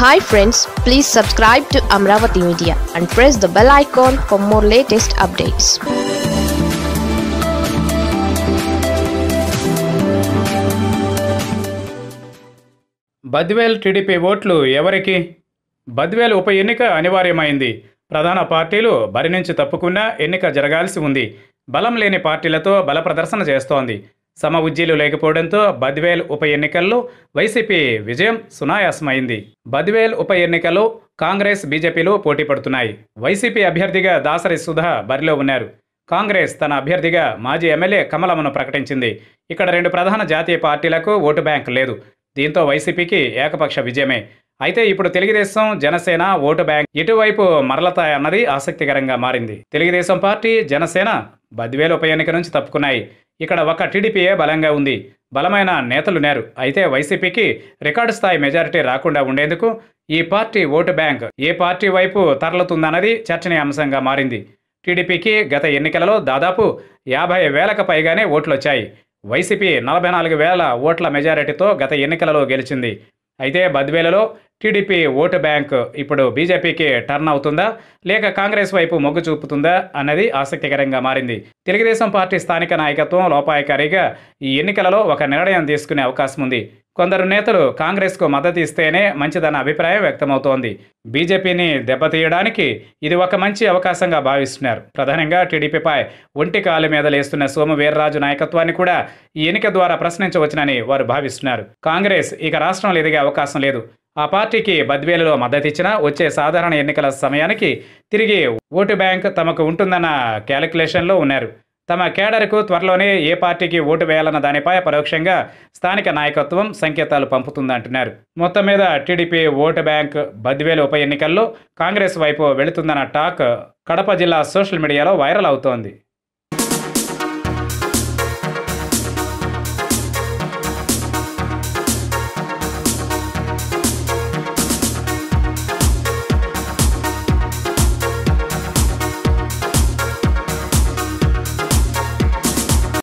Hi friends please subscribe to Amaravati media and press the bell icon for more latest updates Badvel TDP ఓట్లు ఎవరికి? బద్వేల్ ఉప ఎన్నిక అనివార్యమైంది. ప్రధాన పార్టీలు బరి నుంచి తప్పుకున్నా ఎన్నిక జరగాల్సి ఉంది. బలం లేని పార్టీలతో బల ప్రదర్శన చేస్తోంది. సమ ఉజ్జీలు లేకపోవడంతో బద్వేల్ ఉప ఎన్నికల్లో వైసీపీ విజయం సునాయాసమైంది. బద్వేల్ ఉప ఎన్నికలో కాంగ్రెస్ బీజేపీలు పోటీ పడుతున్నాయి. వైసీపీ అభ్యర్థిగా దాసరి సుధా బరిలో ఉన్నారు. కాంగ్రెస్ తన అభ్యర్థిగా మాజీ ఎమ్మెల్యే కమలమ్మను ప్రకటించింది. ఇక్కడ రెండు ప్రధాన జాతీయ పార్టీలకు ఓటు బ్యాంక్ లేదు. దీంతో వైసీపీకి ఏకపక్ష విజయమే. అయితే ఇప్పుడు తెలుగుదేశం జనసేన ఓటు బ్యాంక్ ఇటువైపు మరలతాయన్నది ఆసక్తికరంగా మారింది. తెలుగుదేశం పార్టీ జనసేన బద్వేలు ఉప ఎన్నిక నుంచి తప్పుకున్నాయి. ఇక్కడ ఒక టీడీపీయే బలంగా ఉంది. బలమైన నేతలున్నారు అయితే వైసీపీకి రికార్డు స్థాయి మెజారిటీ రాకుండా ఉండేందుకు ఈ పార్టీ ఓటు బ్యాంక్ ఏ పార్టీ వైపు తరలుతుందన్నది చర్చనీయాంశంగా మారింది. టీడీపీకి గత ఎన్నికలలో దాదాపు యాభై వేలకు పైగానే ఓట్లు వచ్చాయి వైసీపీ నలభై నాలుగు వేల ఓట్ల మెజారిటీతో గత ఎన్నికలలో గెలిచింది. అయితే బద్వేలలో టీడీపీ ఓటు బ్యాంక్ ఇప్పుడు బీజేపీకి టర్న్ అవుతుందా? లేక కాంగ్రెస్ వైపు మొగ్గు చూపుతుందా? అన్నది ఆసక్తికరంగా మారింది. తెలుగుదేశం పార్టీ స్థానిక నాయకత్వం లోపాయకారిగా ఈ ఎన్నికలలో ఒక నిర్ణయం తీసుకునే అవకాశం ఉంది. కొందరు నేతలు కాంగ్రెస్కు మద్దతు ఇస్తేనే మంచిదన్న అభిప్రాయం వ్యక్తమవుతోంది. బీజేపీని దెబ్బతీయడానికి ఇది ఒక మంచి అవకాశంగా భావిస్తున్నారు. ప్రధానంగా టీడీపీపై ఒంటి కాలు మీద లేస్తున్న సోము వీర్రాజు నాయకత్వాన్ని కూడా ఈ ఎన్నిక ద్వారా ప్రశ్నించవచ్చునని వారు భావిస్తున్నారు. కాంగ్రెస్ ఇక రాష్ట్రంలో ఎదిగే అవకాశం లేదు. ఆ పార్టీకి బద్వేలులో మద్దతిచ్చినా వచ్చే సాధారణ ఎన్నికల సమయానికి తిరిగి ఓటు బ్యాంక్ తమకు ఉంటుందన్న క్యాలిక్యులేషన్లో ఉన్నారు. తమ కేడర్కు త్వరలోనే ఏ పార్టీకి ఓటు వేయాలన్న దానిపై పరోక్షంగా స్థానిక నాయకత్వం సంకేతాలు పంపుతుందంటున్నారు. మొత్తం మీద టీడీపీ ఓటు బ్యాంక్ బద్వేలు ఉప ఎన్నికల్లో కాంగ్రెస్ వైపు వెళుతుందన్న టాక్ కడప జిల్లా సోషల్ మీడియాలో వైరల్ అవుతోంది.